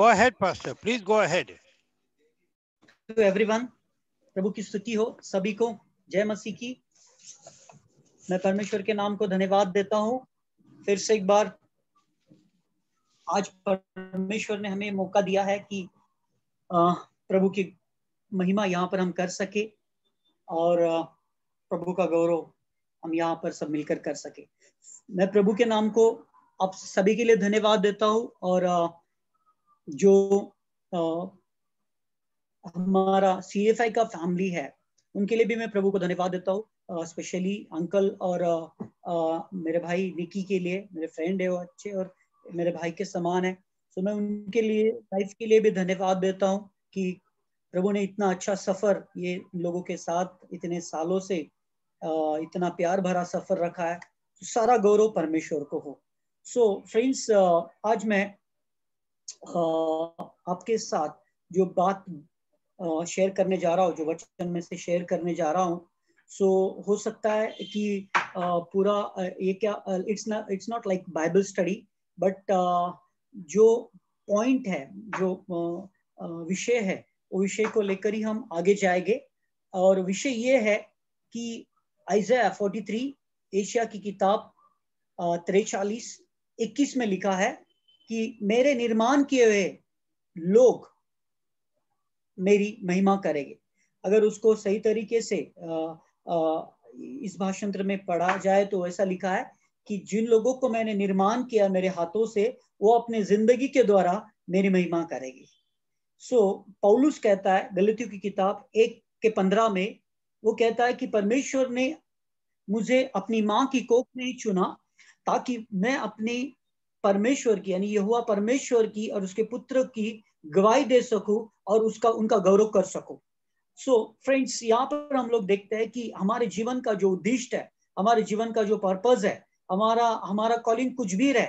Go ahead, Pastor. Please go ahead. to everyone. प्रभु की स्तुति हो सभी को। जय मसीह की। मैं परमेश्वर के नाम को धन्यवाद देता हूँ। फिर से एक बार आज परमेश्वर ने हमें मौका दिया है कि प्रभु की महिमा यहाँ पर हम कर सके और प्रभु का गौरव हम यहाँ पर सब मिलकर कर सके। मैं प्रभु के नाम को आप सभी के लिए धन्यवाद देता हूँ और जो अ, हमारा सी एफ़ आई का फैमिली है उनके लिए भी मैं प्रभु को धन्यवाद देता हूँ स्पेशली अंकल और अ, अ, मेरे भाई निकी के लिए मेरे फ्रेंड है वो अच्छे और मेरे भाई के समान है। तो मैं उनके लिए लाइफ के लिए भी धन्यवाद देता हूँ कि प्रभु ने इतना अच्छा सफ़र ये लोगों के साथ इतने सालों से इतना प्यार भरा सफ़र रखा है। तो सारा गौरव परमेश्वर को हो। सो so, फ्रेंड्स आज मैं आपके साथ जो बात शेयर करने जा रहा हूँ, जो वचन में से शेयर करने जा रहा हूँ सो हो सकता है कि पूरा ये क्या it's not it's not like Bible study but जो पॉइंट है, जो विषय है, वो विषय को लेकर ही हम आगे जाएँगे। और विषय ये है कि आइजया 43 एशिया की किताब त्रेचालीस, इक्कीस में लिखा है कि मेरे निर्माण किए हुए लोग मेरी महिमा करेंगे। अगर उसको सही तरीके से आ, आ, इस भाषांतर में पढ़ा जाए तो ऐसा लिखा है कि जिन लोगों को मैंने निर्माण किया मेरे हाथों से वो अपने ज़िंदगी के द्वारा मेरी महिमा करेगी। सो so, पौलुस कहता है गलतियों की किताब एक के पंद्रह में वो कहता है कि परमेश्वर ने मुझे अपनी माँ की कोख में ही चुना ताकि मैं अपने परमेश्वर की, यानी यहुआ परमेश्वर की और उसके पुत्र की गवाही दे सकूँ और उसका, उनका गौरव कर सकूँ। सो फ्रेंड्स यहाँ पर हम लोग देखते हैं कि हमारे जीवन का जो उद्दिष्ट है, हमारे जीवन का जो पर्पज है, हमारा हमारा कॉलिंग कुछ भी रहे,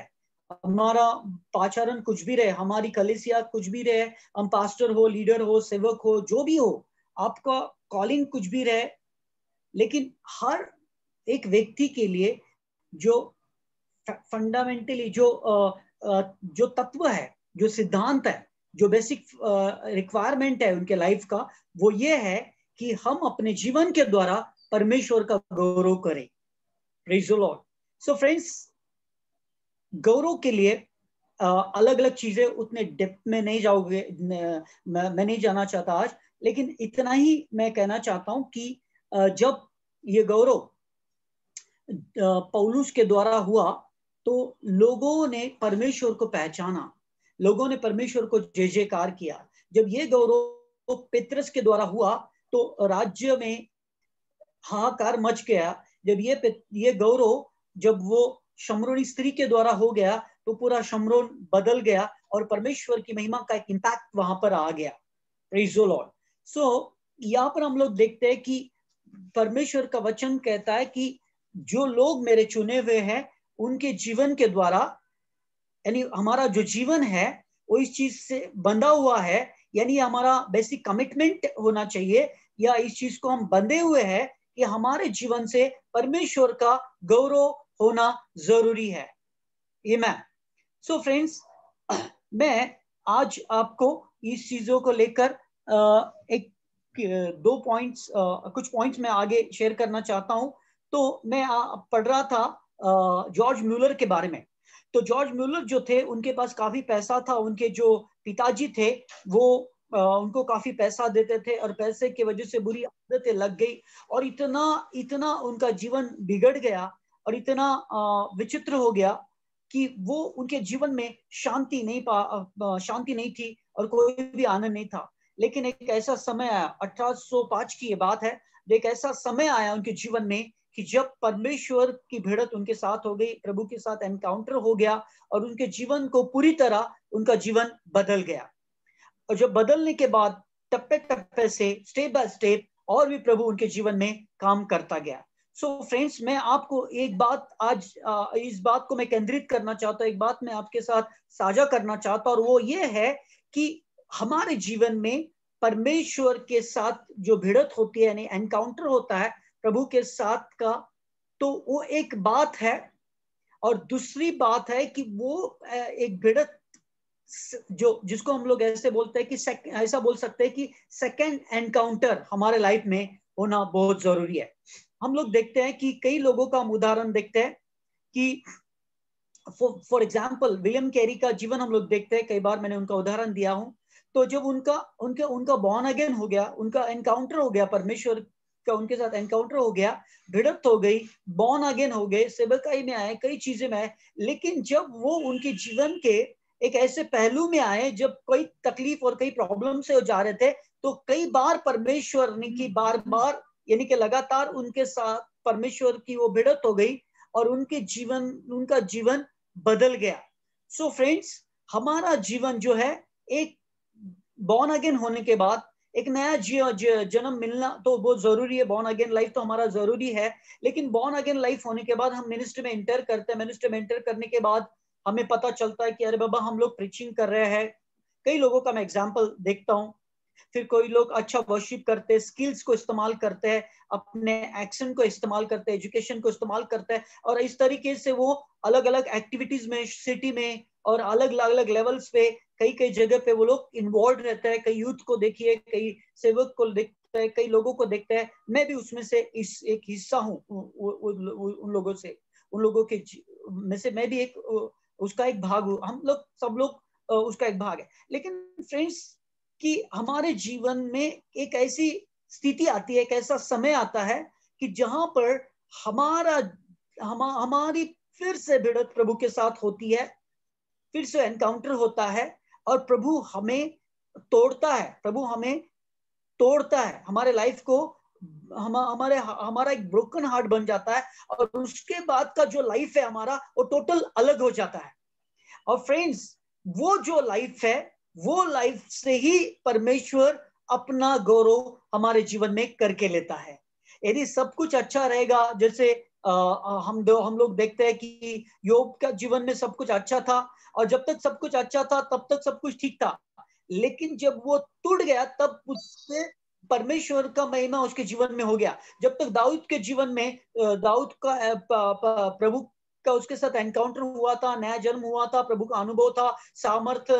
हमारा पाचारण कुछ भी रहे, हमारी कलेसिया कुछ भी रहे, हम पास्टर हो लीडर हो, सेवक हो, जो भी हो, आपका कॉलिंग कुछ भी रहे। लेकिन हर एक व्यक्ति के लिए जो फंडामेंटली जो जो तत्व है, जो सिद्धांत है, जो बेसिक रिक्वायरमेंट है उनके लाइफ का, वो ये है कि हम अपने जीवन के द्वारा परमेश्वर का गौरव करें। लॉर्ड सो फ्रेंड्स गौरव के लिए अलग अलग चीज़ें उतने डेप्थ में नहीं जाओगे मैं नहीं जाना चाहता आज, लेकिन इतना ही मैं कहना चाहता हूँ कि जब ये गौरव पौलुस के द्वारा हुआ तो लोगों ने परमेश्वर को पहचाना, लोगों ने परमेश्वर को जय जयकार किया। जब ये गौरव पितरस के द्वारा हुआ तो राज्य में हाहाकार मच गया। जब ये ये गौरव, जब वो शमरोनी स्त्री के द्वारा हो गया तो पूरा शमरोन बदल गया और परमेश्वर की महिमा का एक इम्पैक्ट वहाँ पर आ गया। लॉर्ड सो यहाँ पर हम लोग देखते हैं कि परमेश्वर का वचन कहता है कि जो लोग मेरे चुने हुए हैं उनके जीवन के द्वारा, यानी हमारा जो जीवन है, वो इस चीज़ से बंधा हुआ है, यानी हमारा बेसिक कमिटमेंट होना चाहिए, या इस चीज़ को हम बंधे हुए हैं कि हमारे जीवन से परमेश्वर का गौरव होना ज़रूरी है। ये मैम सो फ्रेंड्स मैं आज आपको इस चीज़ों को लेकर एक दो पॉइंट्स कुछ पॉइंट्स मैं आगे शेयर करना चाहता हूँ। तो मैं पढ़ रहा था जॉर्ज म्यूलर के बारे में। तो जॉर्ज म्यूलर जो थे, उनके पास काफ़ी पैसा था, उनके जो पिताजी थे, वो उनको काफ़ी पैसा देते थे और पैसे की वजह से बुरी आदतें लग गई और इतना इतना उनका जीवन बिगड़ गया और इतना विचित्र हो गया कि वो उनके जीवन में शांति नहीं पा शांति नहीं थी और कोई भी आनंद नहीं था। लेकिन एक ऐसा समय आया 1805 की ये बात है, एक ऐसा समय आया उनके जीवन में कि जब परमेश्वर की भिड़त उनके साथ हो गई, प्रभु के साथ एनकाउंटर हो गया और उनके जीवन को पूरी तरह उनका जीवन बदल गया। और जब बदलने के बाद टप्पे टप्पे से स्टेप बाय स्टेप और भी प्रभु उनके जीवन में काम करता गया। सो so फ्रेंड्स मैं आपको एक बात आज इस बात को मैं केंद्रित करना चाहता हूँ, एक बात मैं आपके साथ साझा करना चाहता हूँ, और वो ये है कि हमारे जीवन में परमेश्वर के साथ जो भिड़त होती है, यानी एनकाउंटर होता है प्रभु के साथ का तो वो एक बात है। और दूसरी बात है कि वो एक भिड़त जो, जिसको हम लोग ऐसे बोलते हैं कि ऐसा बोल सकते हैं कि सेकंड एनकाउंटर हमारे लाइफ में होना बहुत ज़रूरी है। हम लोग देखते हैं कि कई लोगों का हम उदाहरण देखते हैं कि फॉर एग्ज़ाम्पल विलियम कैरी का जीवन हम लोग देखते हैं, कई बार मैंने उनका उदाहरण दिया हूँ। तो जब उनका, उनके, उनका बॉर्न अगेन हो गया, उनका एनकाउंटर हो गया परमेश्वर का उनके साथ एनकाउंटर हो गया, भिड़त हो गई बॉर्न अगेन हो गए सेवकाई में आए, कई चीज़ें में आए, लेकिन जब वो उनके जीवन के एक ऐसे पहलू में आए, जब कोई तकलीफ़ और कई प्रॉब्लम से जा रहे थे तो कई बार परमेश्वर ने की बार बार यानी कि लगातार उनके साथ परमेश्वर की वो भिड़त हो गई और उनके जीवन, उनका जीवन बदल गया। सो so फ्रेंड्स हमारा जीवन जो है, एक बॉर्न अगेन होने के बाद एक नया जन्म मिलना तो बहुत ज़रूरी है। बॉर्न अगेन लाइफ तो हमारा ज़रूरी है। लेकिन बॉर्न अगेन लाइफ होने के बाद हम मिनिस्ट्री में इंटर करते हैं। मिनिस्ट्री में इंटर करने के बाद हमें पता चलता है कि अरे बाबा, हम लोग प्रीचिंग कर रहे हैं। कई लोगों का मैं एग्ज़ाम्पल देखता हूँ। फिर कोई लोग अच्छा वर्शिप करते हैं स्किल्स को इस्तेमाल करते हैं, अपने एक्शन को इस्तेमाल करते हैं एजुकेशन को इस्तेमाल करते हैं और इस तरीके से वो अलग अलग एक्टिविटीज़ में सिटी में और अलग अलग अलग लेवल्स पे कई कई जगह पे वो लोग इन्वॉल्व रहते हैं, कई यूथ को देखिए, कई सेवक को देखते हैं, कई लोगों को देखते हैं। मैं भी उसमें से इस एक हिस्सा हूँ उन लोगों से, उन लोगों के में से मैं भी एक उसका एक भाग हूँ। हम लोग, सब लोग उसका एक भाग है। लेकिन फ्रेंड्स कि हमारे जीवन में एक ऐसी स्थिति आती है, एक ऐसा समय आता है कि जहाँ पर हमारा, हम, हमारी फिर से भिड़त प्रभु के साथ होती है, फिर से एनकाउंटर होता है और प्रभु हमें तोड़ता है, प्रभु हमें तोड़ता है। हमारे लाइफ को हम, हमारे, हमारा एक ब्रोकन हार्ट बन जाता है और उसके बाद का जो लाइफ है हमारा, वो टोटल अलग हो जाता है। और फ्रेंड्स वो जो लाइफ है, वो लाइफ से ही परमेश्वर अपना गौरव हमारे जीवन में करके लेता है। यदि सब कुछ अच्छा रहेगा, जैसे हम दो, हम लोग देखते हैं कि योग का जीवन में सब कुछ अच्छा था और जब तक सब कुछ अच्छा था, तब तक सब कुछ ठीक था। लेकिन जब वो टूट गया, तब उससे परमेश्वर का महिमा उसके जीवन में हो गया। जब तक दाऊद के जीवन में दाऊद का प्रभु का उसके साथ एनकाउंटर हुआ था, नया जन्म हुआ था, प्रभु का अनुभव था सामर्थ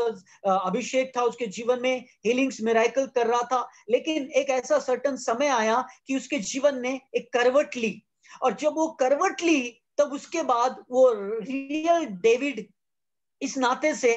अभिषेक था उसके जीवन में हीलिंग्स मेराइकल कर रहा था। लेकिन एक ऐसा सर्टन समय आया कि उसके जीवन ने एक करवट ली। और जब वो करवट ली तब उसके बाद वो रियल डेविड इस नाते से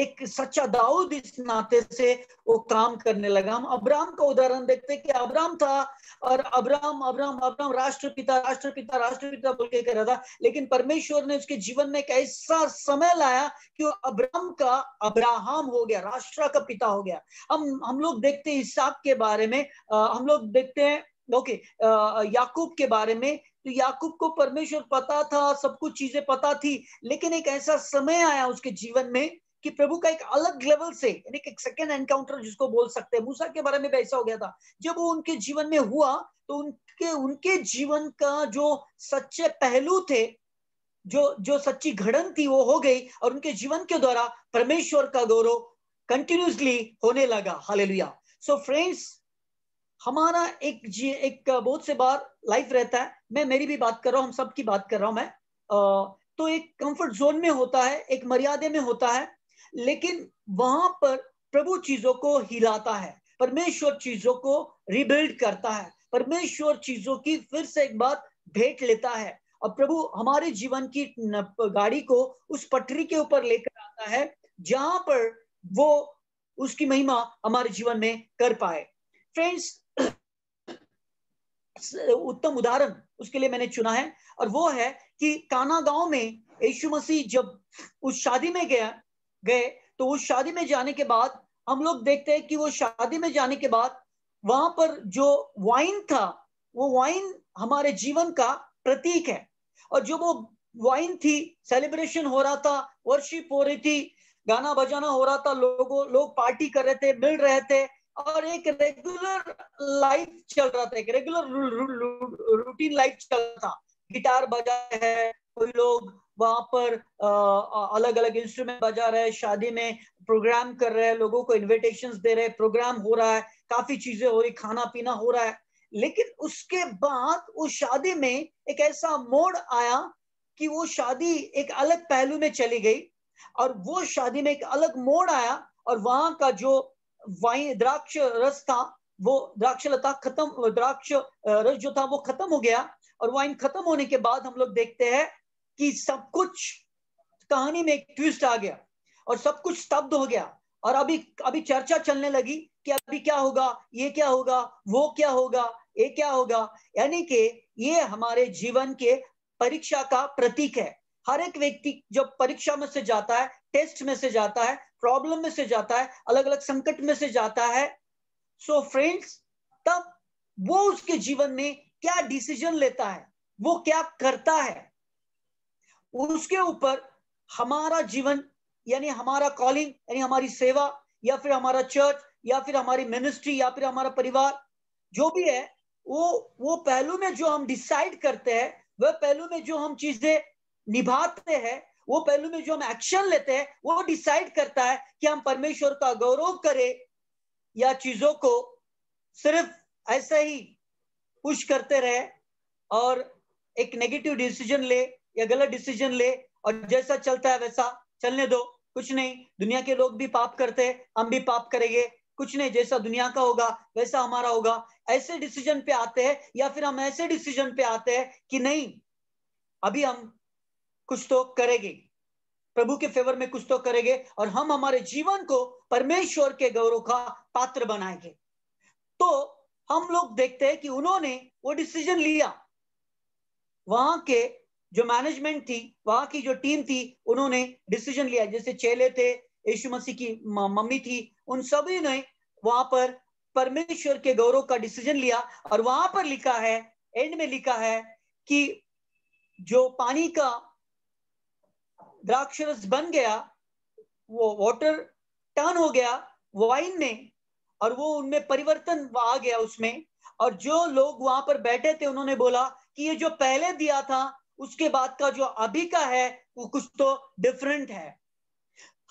एक सच्चा दाऊद इस नाते से वो काम करने लगा। हम अब्राम का उदाहरण देखते कि अब्राम था और अब्राम अब्राम अब्राम राष्ट्रपिता राष्ट्रपिता राष्ट्रपिता बोल के कह रहा था। लेकिन परमेश्वर ने उसके जीवन में एक ऐसा समय लाया कि वो अब्राम का अब्राहम हो गया राष्ट्र का पिता हो गया। हम हम लोग देखते हैं इसाक के बारे में आ, हम लोग देखते हैं ओके याकूब के बारे में तो याकूब को परमेश्वर पता था, सब कुछ चीज़ें पता थी, लेकिन एक ऐसा समय आया उसके जीवन में कि प्रभु का एक अलग लेवल से, यानी एक सेकेंड एनकाउंटर जिसको बोल सकते हैं, मूसा के बारे में भी ऐसा हो गया था। जब वो उनके जीवन में हुआ तो उनके उनके जीवन का जो सच्चे पहलू थे, जो जो सच्ची घड़न थी, वो हो गई और उनके जीवन के द्वारा परमेश्वर का गौरव कंटिन्यूसली होने लगा। हालेलुया सो फ्रेंड्स हमारा एक जी एक बहुत से बार लाइफ रहता है। मैं मेरी भी बात कर रहा हूँ हम सब की बात कर रहा हूँ मैं। आ, तो एक कंफर्ट जोन में होता है एक मर्यादे में होता है लेकिन वहाँ पर प्रभु चीज़ों को हिलाता है परमेश्वर चीज़ों को रिबिल्ड करता है परमेश्वर चीज़ों की फिर से एक बात भेंट लेता है। और प्रभु हमारे जीवन की गाड़ी को उस पटरी के ऊपर लेकर आता है जहाँ पर वो उसकी महिमा हमारे जीवन में कर पाए। फ्रेंड्स उत्तम उदाहरण उसके लिए मैंने चुना है। और वो है कि काना गाँव में यीशु मसीह जब उस शादी में गया, गए तो उस शादी में जाने के बाद हम लोग देखते हैं कि वो शादी में जाने के बाद वहाँ पर जो वाइन था, वो वाइन हमारे जीवन का प्रतीक है। और जो वो वाइन थी सेलिब्रेशन हो रहा था वर्शिप हो रही थी, गाना बजाना हो रहा था, लोगों, लोग पार्टी कर रहे थे, मिल रहे थे और एक रेगुलर लाइफ चल रहा था, एक रेगुलर रूटीन लाइफ चल रहा था। गिटार बजा है, कोई लोग वहाँ पर अलग अलग इंस्ट्रूमेंट बजा रहे हैं, शादी में प्रोग्राम कर रहे हैं, लोगों को इनविटेशंस दे रहे हैं प्रोग्राम हो रहा है, काफ़ी चीज़ें हो रही खाना पीना हो रहा है। लेकिन उसके बाद, उस शादी में एक ऐसा मोड़ आया कि वो शादी एक अलग पहलू में चली गई और वो शादी में एक अलग मोड़ आया और वहाँ का जो वाइन द्राक्ष रस था, वो द्राक्ष लता खत्म, द्राक्ष रस जो था वो खत्म हो गया और वाइन खत्म होने के बाद हम लोग देखते हैं कि सब कुछ कहानी में एक ट्विस्ट आ गया और सब कुछ स्तब्ध हो गया और अभी अभी चर्चा चलने लगी कि अभी क्या होगा, ये क्या होगा, वो क्या होगा, ये क्या होगा। यानी कि ये हमारे जीवन के परीक्षा का प्रतीक है। हर एक व्यक्ति जब परीक्षा में से जाता है, टेस्ट में से जाता है प्रॉब्लम में से जाता है अलग अलग संकट में से जाता है। सो so फ्रेंड्स तब वो उसके जीवन में क्या डिसीज़न लेता है, वो क्या करता है, उसके ऊपर हमारा जीवन, यानी हमारा कॉलिंग यानी हमारी सेवा, या फिर हमारा चर्च या फिर हमारी मिनिस्ट्री या फिर हमारा परिवार, जो भी है, वो वो पहलू में जो हम डिसाइड करते हैं, वह पहलू में जो हम चीज़ें निभाते हैं वो पहलू में जो हम एक्शन लेते हैं, वो डिसाइड करता है कि हम परमेश्वर का गौरव करें या चीज़ों को सिर्फ़ ऐसे ही पुश करते रहे और एक नेगेटिव डिसीज़न ले या गलत डिसीज़न ले और जैसा चलता है वैसा चलने दो। कुछ नहीं, दुनिया के लोग भी पाप करते हैं, हम भी पाप करेंगे। कुछ नहीं, जैसा दुनिया का होगा, वैसा हमारा होगा। ऐसे डिसीज़न पे आते हैं या फिर हम ऐसे डिसीज़न पे आते हैं कि नहीं, अभी हम कुछ तो करेंगे। प्रभु के फेवर में कुछ तो करेंगे और हम हमारे जीवन को परमेश्वर के गौरव का पात्र बनाएँगे। तो हम लोग देखते हैं कि उन्होंने वो डिसीज़न लिया। वहाँ के जो मैनेजमेंट थी, वहाँ की जो टीम थी, उन्होंने डिसीज़न लिया। जैसे चेले थे, यीशु मसीह की मम्मी थी, उन सभी ने वहाँ पर परमेश्वर के गौरव का डिसीज़न लिया और वहाँ पर लिखा है एंड में लिखा है कि जो पानी का द्राक्षरस बन गया, वो वाटर टर्न हो गया वाइन में, और वो उनमें परिवर्तन आ गया उसमें। और जो लोग वहाँ पर बैठे थे, उन्होंने बोला कि ये जो पहले दिया था, उसके बाद का जो अभी का है, वो कुछ तो डिफरेंट है।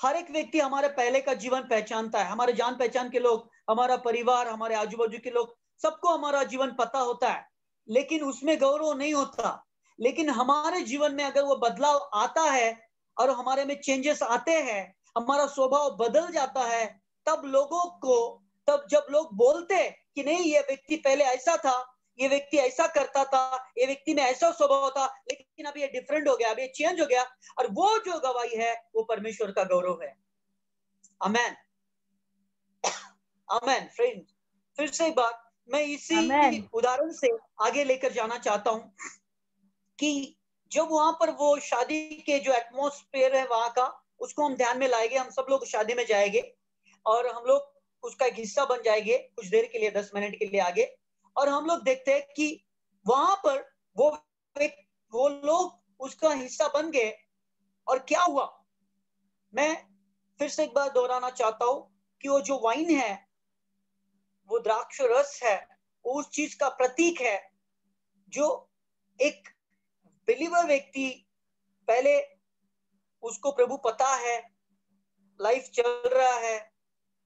हर एक व्यक्ति हमारे पहले का जीवन पहचानता है। हमारे जान पहचान के लोग, हमारा परिवार, हमारे आजू बाजू के लोग, सबको हमारा जीवन पता होता है। लेकिन उसमें गौरव नहीं होता। लेकिन हमारे जीवन में अगर वो बदलाव आता है और हमारे में चेंजेस आते हैं हमारा स्वभाव बदल जाता है तब लोगों को तब जब लोग बोलते कि नहीं ये व्यक्ति पहले ऐसा था ये व्यक्ति ऐसा करता था ये व्यक्ति में ऐसा स्वभाव था लेकिन अभी ये डिफरेंट हो गया अभी ये चेंज हो गया और वो जो गवाही है वो परमेश्वर का गौरव है। अमेन अमेन फ्रेंड फिर से एक बार मैं इसी उदाहरण से आगे लेकर जाना चाहता हूँ कि जब वहाँ पर वो शादी के जो एटमोसफेयर है वहाँ का, उसको हम ध्यान में लाएँगे, हम सब लोग शादी में जाएँगे और हम लोग उसका एक हिस्सा बन जाएँगे कुछ देर के लिए, दस मिनट के लिए आगे। और हम लोग देखते हैं कि वहाँ पर वो वो लोग उसका हिस्सा बन गए और क्या हुआ? मैं फिर से एक बार दोहराना चाहता हूँ कि वो जो वाइन है, वो द्राक्ष रस है उस चीज़ का प्रतीक है जो एक बिलीवर व्यक्ति, पहले उसको प्रभु पता है, लाइफ चल रहा है,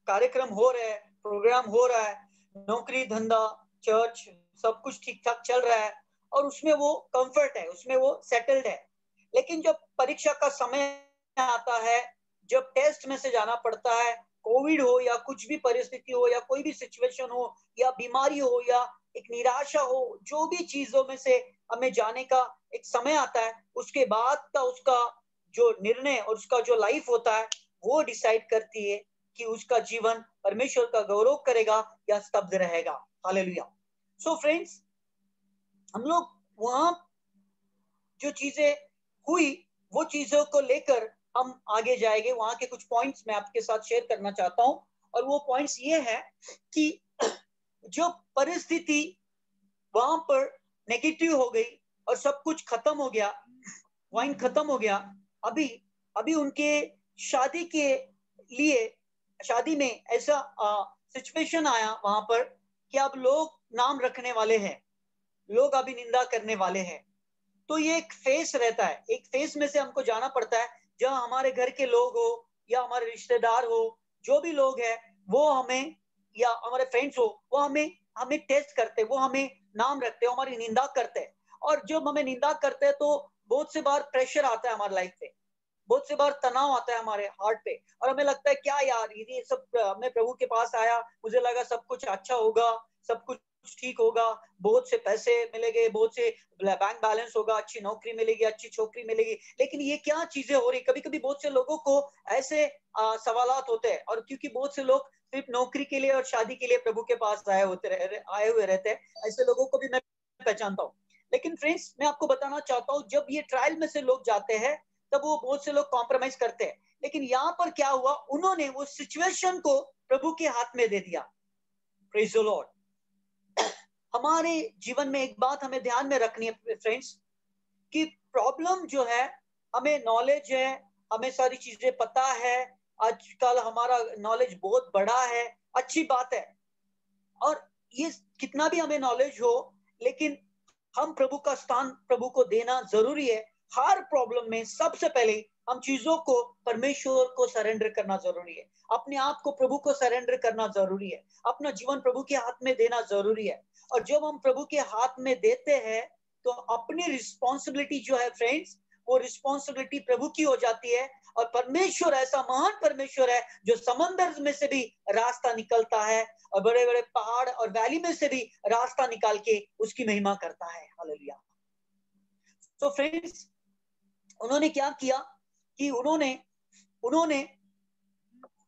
कार्यक्रम हो रहा है, प्रोग्राम हो रहा है, नौकरी, धंधा, चर्च, सब कुछ ठीक ठाक चल रहा है, और उसमें वो कंफर्ट है, उसमें वो सेटल्ड है। लेकिन जब परीक्षा का समय आता है, जब टेस्ट में से जाना पड़ता है कोविड हो या कुछ भी परिस्थिति हो या कोई भी सिचुएशन हो, या बीमारी हो या एक निराशा हो, जो भी चीज़ों में से हमें जाने का एक समय आता है, उसके बाद का उसका जो निर्णय और उसका जो लाइफ होता है, वो डिसाइड करती है कि उसका जीवन परमेश्वर का गौरव करेगा या स्तब्ध रहेगा। हालेलुया सो फ्रेंड्स हम लोग वहाँ जो चीज़ें हुई, वो चीज़ों को लेकर हम आगे जाएँगे। वहाँ के कुछ पॉइंट्स मैं आपके साथ शेयर करना चाहता हूँ। और वो पॉइंट्स ये है कि जो परिस्थिति वहाँ पर नेगेटिव हो गई और सब कुछ खत्म हो गया वाइन खत्म हो गया। अभी अभी उनके शादी के लिए, शादी में ऐसा सिचुएशन आया वहाँ पर कि अब लोग नाम रखने वाले हैं, लोग अभी निंदा करने वाले हैं। तो ये एक फेस रहता है। एक फेस में से हमको जाना पड़ता है, जहाँ हमारे घर के लोग हो या हमारे रिश्तेदार हो, जो भी लोग हैं, वो हमें या हमारे फ्रेंड्स हो, वो हमें हमें टेस्ट करते वो हमें नाम रखते हैं, हमारी निंदा करते हैं। और जब हमें निंदा करते हैं तो बहुत से बार प्रेशर आता है हमारे लाइफ पे। बहुत से बार तनाव आता है हमारे हार्ट पे। और हमें लगता है, क्या यार, ये सब मैं प्रभु के पास आया, मुझे लगा सब कुछ अच्छा होगा, सब कुछ ठीक होगा, बहुत से पैसे मिलेंगे, बहुत से बैंक बैलेंस होगा, अच्छी नौकरी मिलेगी, अच्छी छोकरी मिलेगी। लेकिन ये क्या चीज़ें हो रही कभी कभी बहुत से लोगों को ऐसे सवाल होते हैं और क्योंकि बहुत से लोग सिर्फ़ नौकरी के लिए और शादी के लिए प्रभु के पास आए होते रहे, आए हुए रहते हैं। ऐसे लोगों को भी मैं पहचानता हूँ। लेकिन फ्रेंड्स मैं आपको बताना चाहता हूँ, जब ये ट्रायल में से लोग जाते हैं, तब वो बहुत से लोग कॉम्प्रोमाइज करते हैं। लेकिन यहाँ पर क्या हुआ? उन्होंने वो सिचुएशन को प्रभु के हाथ में दे दिया। प्रेज लॉर्ड हमारे जीवन में एक बात हमें ध्यान में रखनी है फ्रेंड्स कि प्रॉब्लम जो है, हमें नॉलेज है, हमें सारी चीज़ें पता है, आजकल हमारा नॉलेज बहुत बड़ा है, अच्छी बात है। और ये कितना भी हमें नॉलेज हो, लेकिन हम प्रभु का स्थान प्रभु को देना ज़रूरी है हर प्रॉब्लम में सबसे पहले हम चीज़ों को परमेश्वर को सरेंडर करना ज़रूरी है। अपने आप को प्रभु को सरेंडर करना ज़रूरी है। अपना जीवन प्रभु के हाथ में देना ज़रूरी है। और जब हम प्रभु के हाथ में देते हैं तो अपनी रिस्पॉन्सिबिलिटी जो है फ्रेंड्स वो रिस्पॉन्सिबिलिटी प्रभु की हो जाती है। और परमेश्वर ऐसा महान परमेश्वर है, जो समंदर में से भी रास्ता निकलता है और बड़े बड़े पहाड़ और वैली में से भी रास्ता निकाल के उसकी महिमा करता है। हालेलुया तो फ्रेंड्स उन्होंने क्या किया कि उन्होंने उन्होंने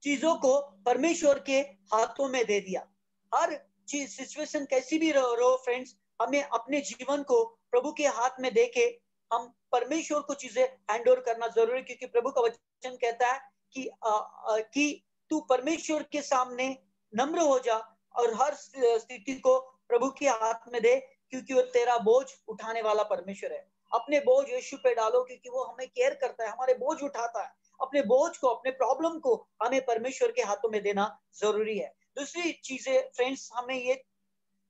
चीज़ों को परमेश्वर के हाथों में दे दिया। हर चीज़ सिचुएशन कैसी भी रहो, रहो फ्रेंड्स हमें अपने जीवन को प्रभु के हाथ में देके हम परमेश्वर को चीज़ें हैंड ओवर करना ज़रूरी क्योंकि प्रभु का वचन कहता है कि आ, आ, कि तू परमेश्वर के सामने नम्र हो जा और हर स्थिति को प्रभु के हाथ में दे क्योंकि वो तेरा बोझ उठाने वाला परमेश्वर है। अपने बोझ यीशु पे डालो क्योंकि वो हमें केयर करता है, हमारे बोझ उठाता है। अपने बोझ को, अपने प्रॉब्लम को हमें परमेश्वर के हाथों में देना ज़रूरी है। दूसरी चीज़ें, फ्रेंड्स, हमें ये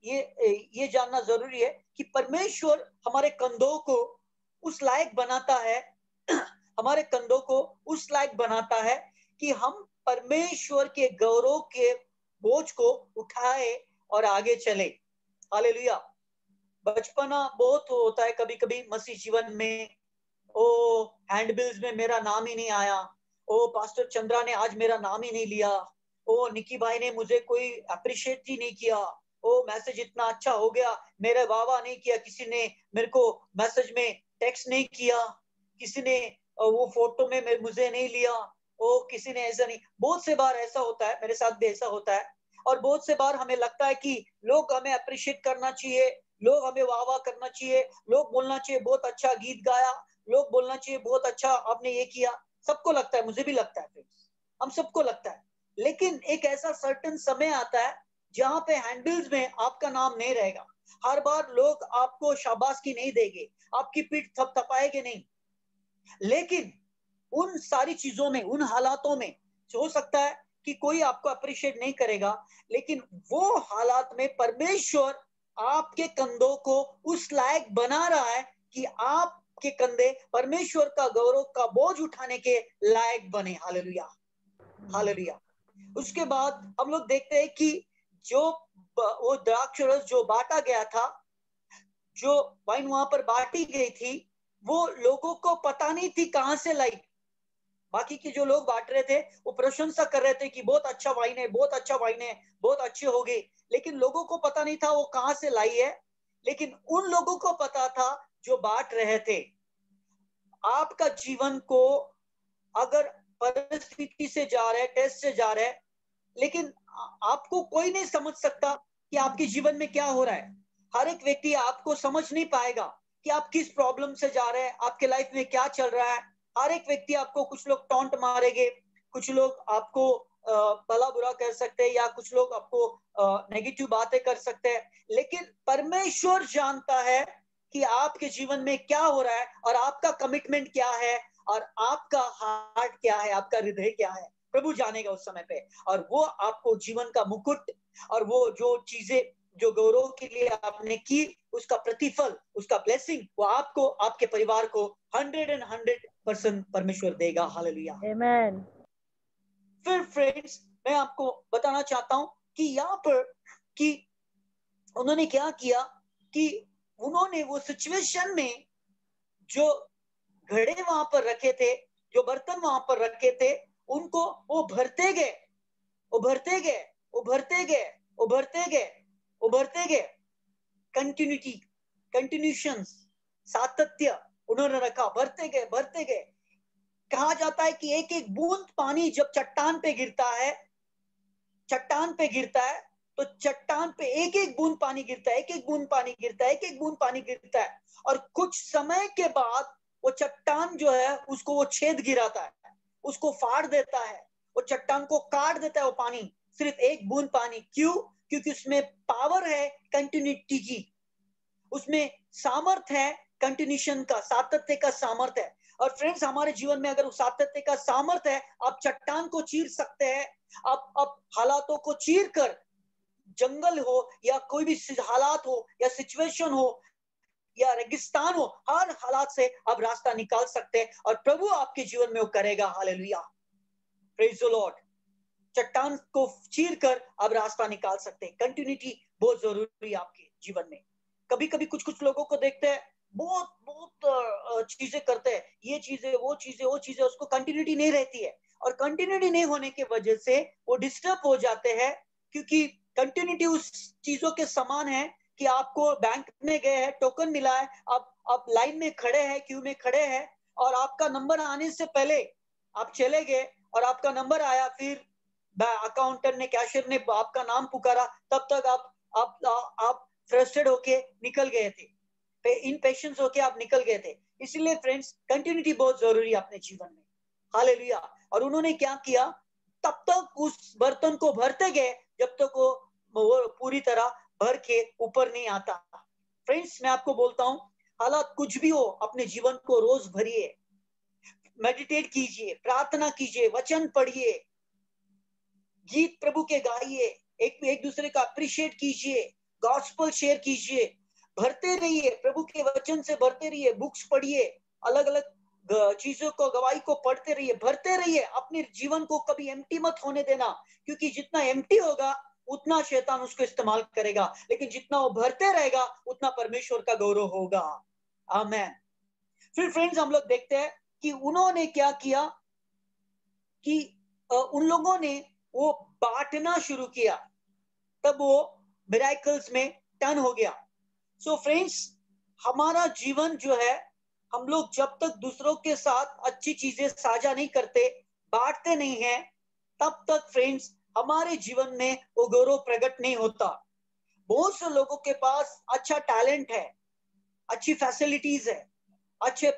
ये ये जानना ज़रूरी है कि परमेश्वर हमारे कंधों को उस लायक बनाता है, हमारे कंधों को उस लायक बनाता है कि हम परमेश्वर के गौरव के बोझ को उठाए और आगे चले। हालेलुया। बचपना बहुत होता है कभी कभी मसीह जीवन में, ओ हैंडबिल्स में मेरा नाम ही नहीं आया, ओ पास्टर चंद्रा ने आज मेरा नाम ही नहीं लिया, ओ, निकी भाई ने मुझे कोई अप्रिशिएट ही नहीं किया, ओ मैसेज इतना अच्छा हो गया, मेरे वाह नहीं किया, किसी ने मेरे को मैसेज में टेक्स्ट नहीं किया, किसी ने वो फ़ोटो में मुझे नहीं लिया, ओ, किसी ने ऐसा नहीं, बहुत से बार ऐसा होता है, मेरे साथ भी ऐसा होता है, और बहुत से बार हमें लगता है कि लोग हमें अप्रिशिएट करना चाहिए लोग हमें वाह वाह करना चाहिए, लोग बोलना चाहिए, बहुत अच्छा गीत गाया, लोग बोलना चाहिए, बहुत अच्छा आपने ये किया। सबको लगता है, मुझे भी लगता है हम सबको लगता है। लेकिन एक ऐसा सर्टन समय आता है, जहाँ पे हैंडल्स में आपका नाम नहीं रहेगा। हर बार लोग आपको शाबाश की नहीं देंगे, आपकी पीठ थप थपाएँगे नहीं। लेकिन उन सारी चीज़ों में, उन हालातों में हो सकता है कि कोई आपको अप्रिशिएट नहीं करेगा, लेकिन वो हालात में परमेश्वर आपके कंधों को उस लायक बना रहा है कि आपके कंधे परमेश्वर का गौरव का बोझ उठाने के लायक बने। हालेलुया। हालेलुया। उसके बाद हम लोग देखते हैं कि जो वो द्राक्ष रस जो बांटा गया था, जो वाइन वहाँ पर बांटी गई थी, वो लोगों को पता नहीं थी कहाँ से लाई बाकी के जो लोग बांट रहे थे, वो प्रशंसा कर रहे थे कि बहुत अच्छा वाइन है, बहुत अच्छा वाइन है, बहुत अच्छी हो गए। लेकिन लोगों को पता नहीं था वो कहाँ से लाई है। लेकिन उन लोगों को पता था जो बांट रहे थे। आपका जीवन को अगर परिस्थिति से जा रहे टेस्ट से जा रहे लेकिन आपको कोई नहीं समझ सकता कि आपके जीवन में क्या हो रहा है। हर एक व्यक्ति आपको समझ नहीं पाएगा कि आप किस प्रॉब्लम से जा रहे हैं, आपके लाइफ में क्या चल रहा है। हर एक व्यक्ति आपको कुछ लोग टॉन्ट मारेंगे, कुछ लोग आपको भला बुरा कर सकते हैं या कुछ लोग आपको नेगेटिव बातें कर सकते हैं। लेकिन परमेश्वर जानता है कि आपके जीवन में क्या हो रहा है और आपका कमिटमेंट क्या है और आपका हार्ट क्या है, आपका हृदय क्या है। प्रभु जानेगा उस समय पे और वो आपको जीवन का मुकुट और वो जो चीज़ें, जो गौरव के लिए आपने की, उसका प्रतिफल, उसका ब्लेसिंग वो आपको, आपके परिवार को हंड्रेड एंड हंड्रेड परसेंट परमेश्वर देगा। Hallelujah Amen. फिर फ्रेंड्स मैं आपको बताना चाहता हूँ कि यहाँ पर कि उन्होंने क्या किया कि उन्होंने वो सिचुएशन में जो घड़े वहाँ पर रखे थे जो बर्तन वहाँ पर रखे थे उनको वो भरते गए उभरते गए उभरते गए उभरते गए उभरते गए। कंटिन्यूटी कंटिन्यूशन सातत्य। उन्होंने रखा भरते गए भरते गए। कहा जाता है कि एक एक बूंद पानी जब चट्टान पे गिरता है, चट्टान पे गिरता है तो चट्टान पे एक एक बूंद पानी गिरता है एक एक बूंद पानी गिरता है एक एक बूंद पानी गिरता है। और कुछ समय के बाद वो चट्टान जो है, उसको वो छेद गिराता है, उसको फाड़ देता है, वो चट्टान को काट देता है वो पानी। सिर्फ़ एक बूंद पानी। क्यों? क्योंकि उसमें पावर है कंटिन्यूटी की। उसमें सामर्थ है कंटिन्यूशन का, सातत्य का सामर्थ्य है। और फ्रेंड्स हमारे जीवन में अगर उस सातत्य का सामर्थ्य है, आप चट्टान को चीर सकते हैं, आप आप हालातों को चीर कर जंगल हो या कोई भी हालात हो या सिचुएशन हो या रेगिस्तान हो, हर हालात से आप रास्ता निकाल सकते हैं और प्रभु आपके जीवन में वो करेगा। हालेलुया प्रेज लॉर्ड चट्टान को चीर कर आप रास्ता निकाल सकते हैं। कंटिन्यूटी बहुत ज़रूरी है आपके जीवन में। कभी कभी कुछ कुछ लोगों को देखते हैं बहुत बहुत चीज़ें करते हैं। ये चीज़ें, वो चीज़ें वो चीज़ें, उसको कंटिन्यूटी नहीं रहती है। और कंटिन्यूटी नहीं होने की वजह से वो डिस्टर्ब हो जाते हैं क्योंकि कंटिन्यूटी उस चीज़ों के समान है कि आपको बैंक में गए हैं टोकन मिला है, आप आप लाइन में खड़े हैं क्यू में खड़े हैं और आपका नंबर आने से पहले आप चले गए और आपका नंबर आया, फिर अकाउंटेंट ने कैशियर ने आपका नाम पुकारा, तब तक आप आप आप फ्रस्ट्रेट होके निकल गए थे। इन पेशेंस होके आप निकल गए थे। इसलिए फ्रेंड्स कंटिन्यूटी बहुत ज़रूरी है अपने जीवन में। हालेलुया और उन्होंने क्या किया? तब तक उस बर्तन को भरते गए, जब तक वो वो पूरी तरह भर के ऊपर नहीं आता। फ्रेंड्स मैं आपको बोलता हूँ, हालात कुछ भी हो, अपने जीवन को रोज भरिए। मेडिटेट कीजिए, प्रार्थना कीजिए, वचन पढ़िए। गीत प्रभु के गाइए। एक एक दूसरे का अप्रिशिएट कीजिए। गॉस्पल शेयर कीजिए। भरते रहिए, प्रभु के वचन से भरते रहिए, बुक्स पढ़िए अलग अलग चीज़ों को, गवाही को पढ़ते रहिए, भरते रहिए, अपने जीवन को कभी एम्प्टी मत होने देना, क्योंकि जितना एम्प्टी होगा, उतना शैतान उसको इस्तेमाल करेगा, लेकिन जितना वो भरते रहेगा, उतना परमेश्वर का गौरव होगा। आमेन। फिर फ्रेंड्स हम लोग देखते हैं कि उन्होंने क्या किया कि उन लोगों ने वो बांटना शुरू किया। तब वो मिराइकल्स में टर्न हो गया। सो so फ्रेंड्स हमारा जीवन जो है हम लोग जब तक दूसरों के साथ अच्छी चीज़ें साझा नहीं करते बांटते नहीं है तब तक फ्रेंड्स हमारे जीवन में वो गौरव प्रकट नहीं होता। बहुत से लोगों के पास अच्छा टैलेंट है अच्छी फैसिलिटीज़ है अच्छे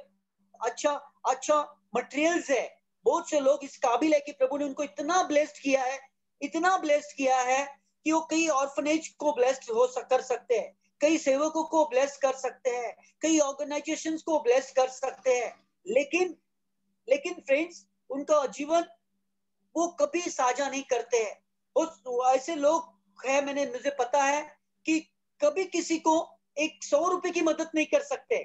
अच्छा अच्छा मटेरियल्स है। बहुत से लोग इस काबिल है कि प्रभु ने उनको इतना ब्लेस्ड किया है इतना ब्लेस्ड किया है कि वो कई ऑर्फनेज को ब्लेस्ड हो सक, कर सकते हैं। कई सेवकों को ब्लेस कर सकते हैं, कई ऑर्गेनाइजेशन को ब्लेस कर सकते हैं, लेकिन लेकिन फ्रेंड्स उनका जीवन वो कभी साझा नहीं करते हैं। ऐसे लोग है, मैंने, मुझे पता है कि कभी किसी को एक सौ रुपए की मदद नहीं कर सकते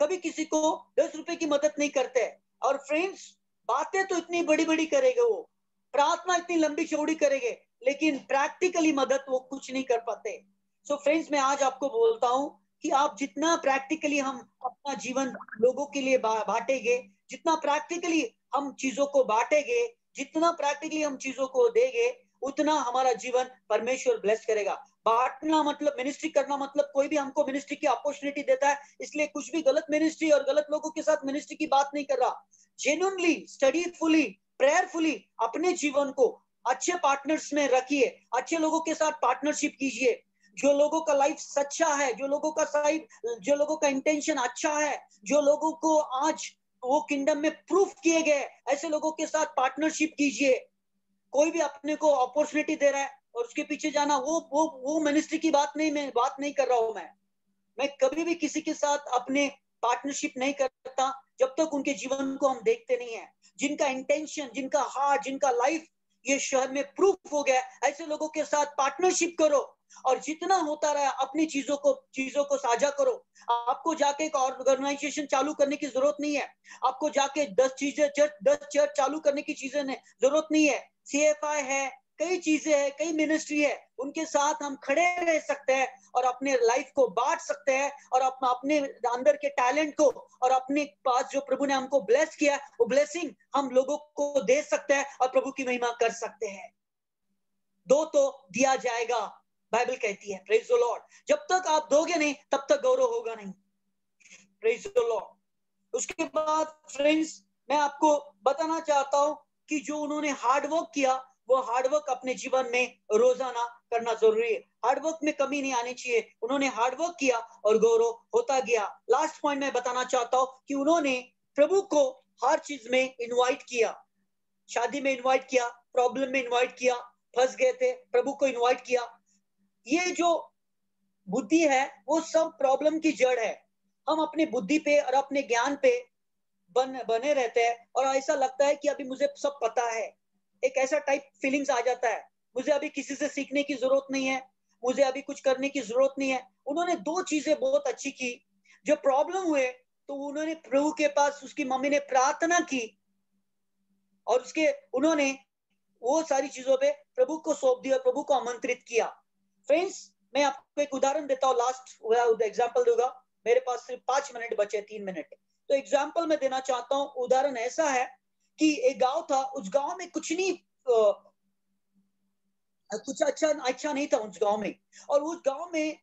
कभी किसी को दस रुपए की मदद नहीं करते और फ्रेंड्स बातें तो इतनी बड़ी बड़ी करेगा वो, प्रार्थना इतनी लंबी चौड़ी करेंगे, लेकिन प्रैक्टिकली मदद वो कुछ नहीं कर पाते। सो फ्रेंड्स मैं आज आपको बोलता हूँ कि आप जितना प्रैक्टिकली हम अपना जीवन लोगों के लिए बांटेंगे, जितना प्रैक्टिकली हम चीज़ों को बांटेंगे, जितना प्रैक्टिकली हम चीज़ों को देंगे, उतना हमारा जीवन परमेश्वर ब्लेस करेगा। बांटना मतलब मिनिस्ट्री करना मतलब कोई भी हमको मिनिस्ट्री की अपॉर्चुनिटी देता है, इसलिए कुछ भी गलत मिनिस्ट्री और गलत लोगों के साथ मिनिस्ट्री की बात नहीं कर रहा। जेन्यूनली स्टडी फुली प्रेयरफुली अपने जीवन को अच्छे पार्टनर्स में रखिए, अच्छे लोगों के साथ पार्टनरशिप कीजिए। जो लोगों का लाइफ सच्चा है, जो लोगों का साइड जो लोगों का इंटेंशन अच्छा है, जो लोगों को आज वो किंगडम में प्रूफ किए गए, ऐसे लोगों के साथ पार्टनरशिप कीजिए। कोई भी अपने को अपॉर्चुनिटी दे रहा है और उसके पीछे जाना, वो वो वो मिनिस्ट्री की बात नहीं, मैं, बात नहीं कर रहा हूँ मैं। मैं कभी भी किसी के साथ अपने पार्टनरशिप नहीं करता, जब तक उनके जीवन को हम देखते नहीं है। जिनका इंटेंशन जिनका हार्ट जिनका लाइफ ये शहर में प्रूफ हो गया ऐसे लोगों के साथ पार्टनरशिप करो और जितना होता रहा अपनी चीज़ों को चीज़ों को साझा करो। आपको जाके एक ऑर्गेनाइजेशन चालू करने की ज़रूरत नहीं है। आपको जाके दस चीज़ें चर्च दस चर्च चालू करने की चीज़ें ज़रूरत नहीं है। सीएफआई है कई चीज़ें हैं, कई मिनिस्ट्री है, उनके साथ हम खड़े रह सकते हैं और अपने लाइफ को बांट सकते हैं और अपना अपने अंदर के टैलेंट को और अपने पास जो प्रभु ने हमको ब्लेस किया, वो ब्लेसिंग हम लोगों को दे सकते हैं और प्रभु की महिमा कर सकते हैं। दो तो दिया जाएगा बाइबल कहती है प्रेज द लॉर्ड जब तक आप दोगे नहीं, तब तक गौरव होगा नहीं। प्रेज द लॉर्ड उसके बाद फ्रेंड्स मैं आपको बताना चाहता हूँ कि जो उन्होंने हार्ड वर्क किया वो हार्डवर्क अपने जीवन में रोज़ाना करना ज़रूरी है। हार्डवर्क में कमी नहीं आनी चाहिए। उन्होंने हार्डवर्क किया और गौरव होता गया। लास्ट पॉइंट मैं बताना चाहता हूँ कि उन्होंने प्रभु को हर चीज़ में इनवाइट किया। शादी में इनवाइट किया प्रॉब्लम में इनवाइट किया, फंस गए थे, प्रभु को इनवाइट किया। ये जो बुद्धि है, वो सब प्रॉब्लम की जड़ है। हम अपनी बुद्धि पे और अपने ज्ञान पे बन, बने रहते हैं और ऐसा लगता है कि अभी मुझे सब पता है। एक ऐसा टाइप फीलिंग्स आ जाता है। मुझे अभी किसी से सीखने की ज़रूरत नहीं है, मुझे अभी कुछ करने की ज़रूरत नहीं है। उन्होंने दो चीज़ें बहुत अच्छी की। जो प्रॉब्लम हुए तो उन्होंने प्रभु के पास उसकी मम्मी ने प्रार्थना की और उसके, उन्होंने वो सारी चीज़ों पे प्रभु को सौंप दिया, प्रभु को आमंत्रित किया। फ्रेंड्स मैं आपको एक उदाहरण देता हूँ। लास्ट एग्ज़ाम्पल दूँगा। मेरे पास सिर्फ़ पाँच मिनट बचे, तीन मिनट तो एग्ज़ाम्पल मैं देना चाहता हूँ। उदाहरण ऐसा है कि एक गाँव था उस गाँव में कुछ नहीं आ, कुछ अच्छा अच्छा नहीं था उस गाँव में। और उस गाँव में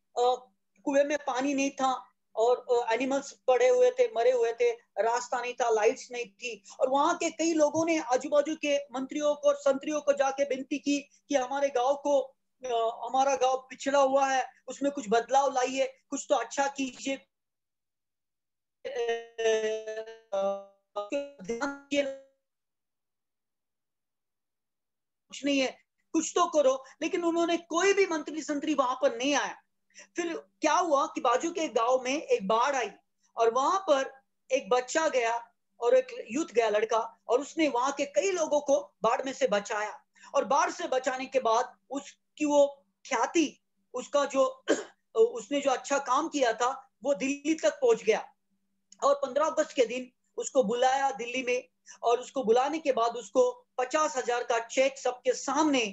कुएँ में पानी नहीं था और एनिमल्स पड़े हुए थे मरे हुए थे रास्ता नहीं था लाइट्स नहीं थी। और वहाँ के कई लोगों ने आजू बाजू के मंत्रियों को संतरियों को जाके विनती की कि हमारे गाँव को हमारा गाँव पिछड़ा हुआ है उसमें कुछ बदलाव लाइए कुछ तो अच्छा कीजिए। कुछ नहीं है, कुछ तो करो। लेकिन उन्होंने कोई भी मंत्री संतरी वहाँ पर नहीं आया। फिर क्या हुआ कि बाजू के गाँव में एक बाढ़ आई और वहाँ पर एक बच्चा गया और एक यूथ गया लड़का और उसने वहाँ के कई लोगों को बाढ़ में से बचाया। और बाढ़ से बचाने के बाद उसकी वो ख्याति, उसका जो उसने जो अच्छा काम किया था, वो दिल्ली तक पहुँच गया। और पंद्रह अगस्त के दिन उसको बुलाया दिल्ली में और उसको बुलाने के बाद उसको पचास हज़ार का चेक सबके सामने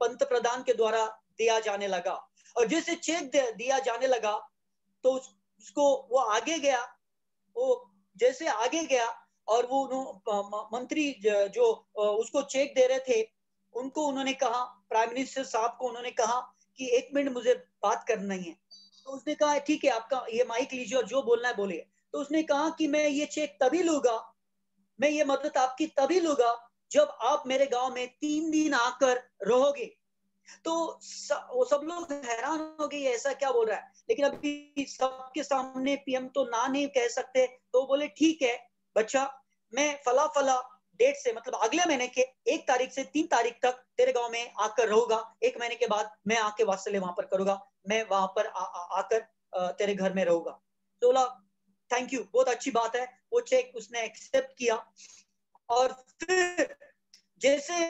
पंत प्रधान के द्वारा दिया जाने लगा। और जैसे चेक दिया जाने लगा तो उस, उसको वो आगे गया वो जैसे आगे गया और वो मंत्री जो उसको चेक दे रहे थे उनको उन्होंने कहा प्राइम मिनिस्टर साहब को उन्होंने कहा कि एक मिनट मुझे बात करना ही है। तो उसने कहा ठीक है आपका ये माइक लीजिए और जो बोलना है बोलिए। तो उसने कहा कि मैं ये चेक तभी लूँगा मैं ये मदद आपकी तभी लूँगा जब आप मेरे गाँव में तीन दिन आकर रहोगे। तो स, वो सब लोग हैरान हो गए ऐसा क्या बोल रहा है? लेकिन अभी सबके सामने पीएम तो ना नहीं कह सकते तो बोले ठीक है बच्चा मैं फला फला डेट से मतलब अगले महीने के एक तारीख से तीन तारीख तक तेरे गाँव में आकर रहूँगा। एक महीने के बाद मैं आके वात्सल्य वहाँ पर करूँगा मैं वहाँ पर आकर तेरे घर में रहूँगा। तो बोला थैंक यू बहुत अच्छी बात है। वो चेक उसने एक्सेप्ट किया। और फिर जैसे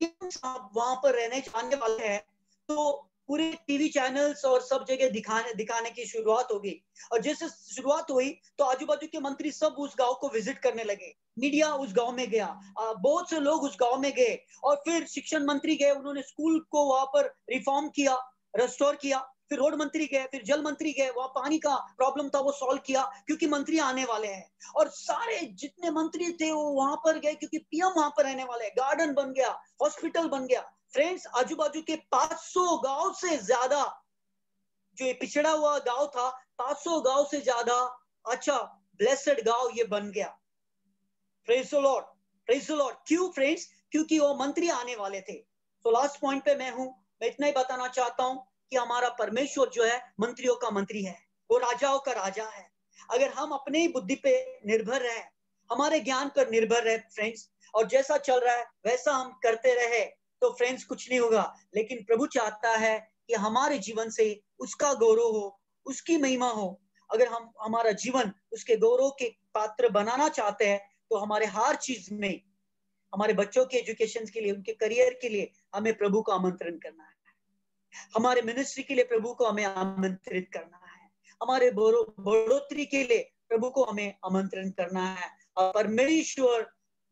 वहाँ पर रहने जाने वाले हैं तो पूरे टीवी चैनल्स और सब जगह दिखाने दिखाने की शुरुआत होगी। और जैसे शुरुआत हुई तो आजू बाजू के मंत्री सब उस गाँव को विज़िट करने लगे। मीडिया उस गाँव में गया। बहुत से लोग उस गाँव में गए। और फिर शिक्षण मंत्री गए। उन्होंने स्कूल को वहाँ पर रिफॉर्म किया रेस्टोर किया। फिर रोड मंत्री गए, फिर जल मंत्री गए, वहाँ पानी का प्रॉब्लम था, वो सॉल्व किया, क्योंकि मंत्री आने वाले हैं। और सारे जितने मंत्री थे, वो वहाँ पर गए, क्योंकि पीएम वहाँ पर रहने वाले हैं। गार्डन बन गया हॉस्पिटल बन गया। फ्रेंड्स आजू बाजू के 500 गाँव से ज़्यादा, जो ये पिछड़ा हुआ गाँव था 500 गाँव से ज़्यादा अच्छा ब्लेसड गाँव ये बन गया। लॉर्ड क्यों फ्रेंड्स क्योंकि वो मंत्री आने वाले थे। तो लास्ट पॉइंट पे मैं हूँ। मैं इतना ही बताना चाहता हूँ। कि हमारा परमेश्वर जो है मंत्रियों का मंत्री है, वो राजाओं का राजा है। अगर हम अपने ही बुद्धि पे निर्भर रहे, हमारे ज्ञान पर निर्भर रहे फ्रेंड्स और जैसा चल रहा है, वैसा हम करते रहे तो फ्रेंड्स कुछ नहीं होगा। लेकिन प्रभु चाहता है कि हमारे जीवन से उसका गौरव हो, उसकी महिमा हो। अगर हम, हमारा जीवन उसके गौरव के पात्र बनाना चाहते हैं तो हमारे हर चीज़ में, हमारे बच्चों के एजुकेशन के लिए, उनके करियर के लिए हमें प्रभु का आमंत्रण करना है। हमारे मिनिस्ट्री के लिए प्रभु को हमें आमंत्रित करना है। हमारे बढ़ोतरी के लिए प्रभु को हमें आमंत्रण करना है। परमेश्वर,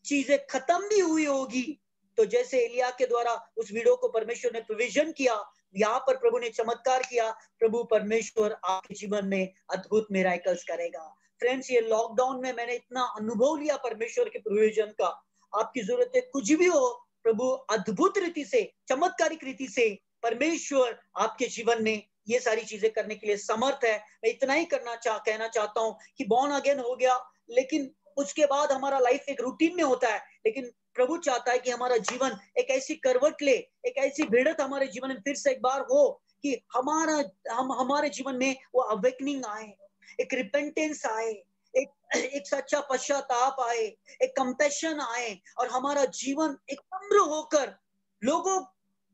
चीज़ें खत्म भी हुई होगी। तो जैसे एलिया के द्वारा उस वीडियो को परमेश्वर ने प्रोविज़न किया, यहाँ पर प्रभु ने चमत्कार किया, प्रभु परमेश्वर आपके जीवन में अद्भुत मेराइकल्स करेगा। फ्रेंड्स ये लॉकडाउन में मैंने इतना अनुभव लिया परमेश्वर के प्रोविज़न का। आपकी ज़रूरत कुछ भी हो, प्रभु अद्भुत रीति से, चमत्कारिक रीति से परमेश्वर आपके जीवन में ये सारी चीज़ें करने के लिए समर्थ है। मैं इतना ही करना चाह कहना चाहता हूँ कि बॉर्न अगेन हो गया, लेकिन उसके बाद हमारा लाइफ एक रूटीन में होता है। लेकिन प्रभु चाहता है कि हमारा जीवन एक ऐसी करवट ले, एक ऐसी भिड़त हमारे जीवन में फिर से एक बार हो कि हमारा, हम, हमारे जीवन में वो अवेकनिंग आए, एक रिपेंटेंस आए, एक एक सच्चा पश्चाताप आए, एक कंपेशन आए और हमारा जीवन एक नम्र होकर लोगों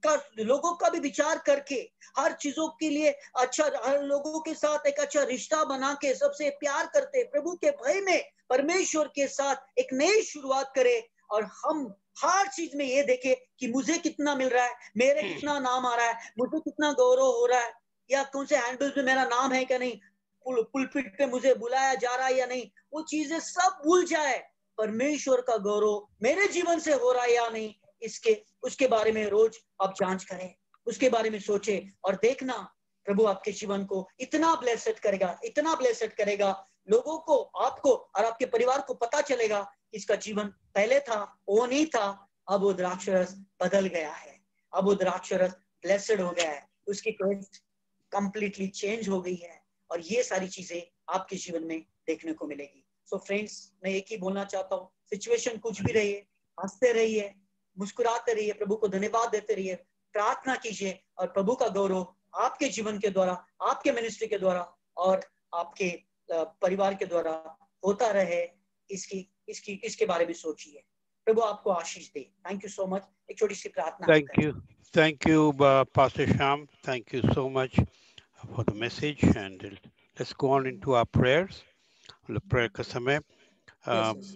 का लोगों का भी विचार करके हर चीज़ों के लिए अच्छा हर लोगों के साथ एक अच्छा रिश्ता बना के सबसे प्यार करते प्रभु के भय में परमेश्वर के साथ एक नई शुरुआत करे। और हम हर चीज़ में ये देखे कि मुझे कितना मिल रहा है मेरे कितना नाम आ रहा है मुझे कितना गौरव हो रहा है या कौन से हैंडल में मेरा नाम है क्या नहीं पुल पुलपिट पे मुझे बुलाया जा रहा है या नहीं वो चीज़ें सब भूल जाए परमेश्वर का गौरव मेरे जीवन से हो रहा है या नहीं इसके, उसके बारे में रोज आप जाँच करें, उसके बारे में सोचे और देखना प्रभु आपके जीवन को इतना ब्लेसेड करेगा, इतना ब्लेसेड करेगा, लोगों को, आपको और आपके परिवार को पता चलेगा कि इसका जीवन पहले था, वो नहीं था, अब वो द्राक्षरस बदल गया है, अब वो द्राक्षरस ब्लेसड हो गया है, उसकी टेस्ट कंप्लीटली चेंज हो गई है और ये सारी चीज़ें आपके जीवन में देखने को मिलेगी। सो so फ्रेंड्स मैं एक ही बोलना चाहता हूँ सिचुएशन कुछ भी रही है हँसते रहिए मुस्कुराते रहिए प्रभु को धन्यवाद देते रहिए। प्रार्थना कीजिए और प्रभु का गौरव आपके जीवन के द्वारा आपके मिनिस्ट्री के द्वारा और आपके परिवार के द्वारा होता रहे। इसकी इसकी इसके बारे में सोचिए। प्रभु आपको आशीष दे। थैंक यू सो मच एक छोटी सी प्रार्थना thank you thank you pastor Shyam thank you so much for the message and let's go on into our prayers prayer का समय yes.